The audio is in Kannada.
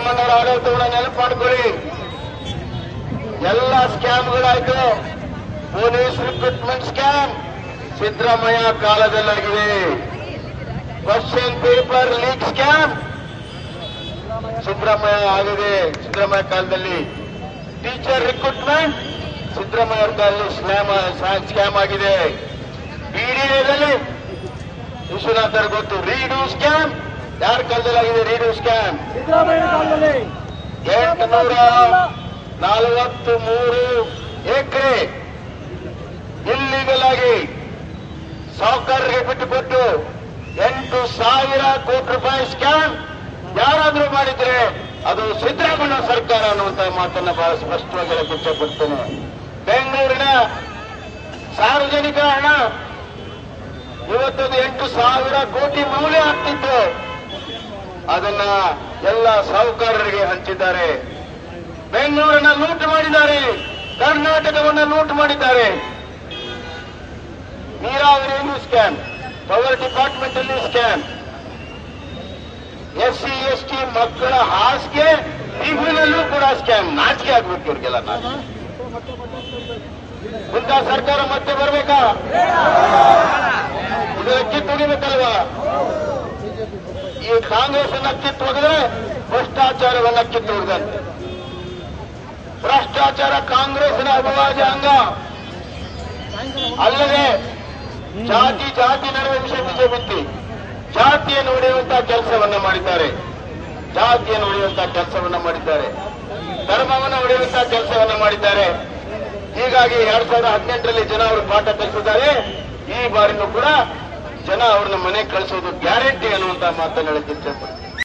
ಸಿದ್ದರಾಮಣ್ಣವರ ಆಡಳಿತವನ್ನ ನೆನಪು ಮಾಡ್ಕೊಳ್ಳಿ ಎಲ್ಲ ಸ್ಕ್ಯಾಮ್ಗಳಾಯ್ತು police recruitment scam Siddaramaiah ಕಾಲದಲ್ಲಾಗಿದೆ. Question paper leak scam Siddaramaiah ಆಗಿದೆ. ಸಿದ್ದರಾಮಯ್ಯ ಕಾಲದಲ್ಲಿ ಟೀಚರ್ ರಿಕ್ರೂಟ್ಮೆಂಟ್ ಸಿದ್ದರಾಮಯ್ಯ ಕಾಲದಲ್ಲಿ ಸ್ಕ್ಯಾಮ್ ಸ್ಕ್ಯಾಮ್ ಆಗಿದೆ. ಬಿಡಿಎದಲ್ಲಿ ವಿಶ್ವನಾಥರ್ ಗೊತ್ತು. ರೀಡು ಸ್ಕ್ಯಾಮ್ ಯಾರ ಕಾಲದಲ್ಲಾಗಿದೆ ರೇಡಿಯೋ ಸ್ಕ್ಯಾನ್? ಸ್ಕ್ಯಾಮ್ ಎಂಟುನೂರ ನಲವತ್ತು ಮೂರು ಎಕರೆ ಇಲ್ಲಿಗಲ್ ಆಗಿ ಸಾಹುಕಾರರಿಗೆ ಬಿಟ್ಟುಕೊಟ್ಟು ಎಂಟು ಸಾವಿರ ಕೋಟಿ ರೂಪಾಯಿ ಸ್ಕ್ಯಾಮ್ ಯಾರಾದ್ರೂ ಮಾಡಿದ್ರೆ ಅದು ಸಿದ್ದರಾಮಯ್ಯ ಸರ್ಕಾರ ಅನ್ನುವಂತ ಮಾತನ್ನ ಬಹಳ ಸ್ಪಷ್ಟವಾಗಿ ಹೇಳಕ್ಕೆ ಇಷ್ಟಪಡ್ತೇನೆ ಬೆಂಗಳೂರಿನ ಸಾರ್ವಜನಿಕ ಹಣ ಇವತ್ತದು ಎಂಟು ಸಾವಿರ ಕೋಟಿ ಮೌಲ್ಯ ಆಗ್ತಿತ್ತು. ಅದನ್ನ ಎಲ್ಲ ಸಾಹುಕಾರರಿಗೆ ಹಂಚಿದ್ದಾರೆ. ಬೆಂಗಳೂರನ್ನ ಲೂಟ್ ಮಾಡಿದ್ದಾರೆ. ಕರ್ನಾಟಕವನ್ನ ಲೂಟ್ ಮಾಡಿದ್ದಾರೆ. ನೀರಾವರಿಯಲ್ಲಿ ಸ್ಕ್ಯಾಮ್ ಪವರ್ ಡಿಪಾರ್ಟ್ಮೆಂಟ್ ಅಲ್ಲಿ scam S C, S T ಮಕ್ಕಳ ಹಾಸಿಗೆ ಟಿಫಿನಲ್ಲೂ ಕೂಡ ಸ್ಕ್ಯಾಮ್ ನಾಚಿಕೆ ಆಗ್ಬೇಕು ಇವ್ರಿಗೆಲ್ಲ. ನಾಚಿಕೆ ಮುಂದ ಸರ್ಕಾರ ಮತ್ತೆ ಬರ್ಬೇಕಾ? ಕಿತ್ತೊಗಿಬೇಕಲ್ವಾ ಈ ಕಾಂಗ್ರೆಸ್ ಅನ್ನ ಕಿತ್ತೊಗೆದ್ರೆ ಭ್ರಷ್ಟಾಚಾರವನ್ನ ಕಿತ್ತೊಗೆದಂತೆ ಭ್ರಷ್ಟಾಚಾರ ಕಾಂಗ್ರೆಸ್ನ ಅವಿಭಾಜ್ಯ ಅಂಗ. ಅಲ್ಲದೆ ಜಾತಿ ಜಾತಿ ನಡುವೆ ವಿಷಯ ಬಿತ್ತಿ. ಜಾತಿಯನ್ನು ಹೊಡೆಯುವಂತಹ ಕೆಲಸವನ್ನ ಮಾಡಿದ್ದಾರೆ. ಜಾತಿಯನ್ನು ಹೊಡೆಯುವಂತಹ ಕೆಲಸವನ್ನ ಮಾಡಿದ್ದಾರೆ. ಧರ್ಮವನ್ನು ಹೊಡೆಯುವಂತಹ ಕೆಲಸವನ್ನ ಮಾಡಿದ್ದಾರೆ. ಹೀಗಾಗಿ ಎರಡ್ ಸಾವಿರದ ಹದಿನೆಂಟರಲ್ಲಿ ಜನ ಅವರು ಪಾಠ ಕಲಿಸಿದ್ದಾರೆ. ಈ ಬಾರಿನೂ ಕೂಡ ಜನ ಅವ್ರನ್ನ ಮನೆಗೆ ಕಳಿಸೋದು ಗ್ಯಾರಂಟಿ ಅನ್ನುವಂತಹ ಮಾತನ್ನು ಹೇಳಕ್ಕೆ ಇಚ್ಛೆಪಡ್ತಾರೆ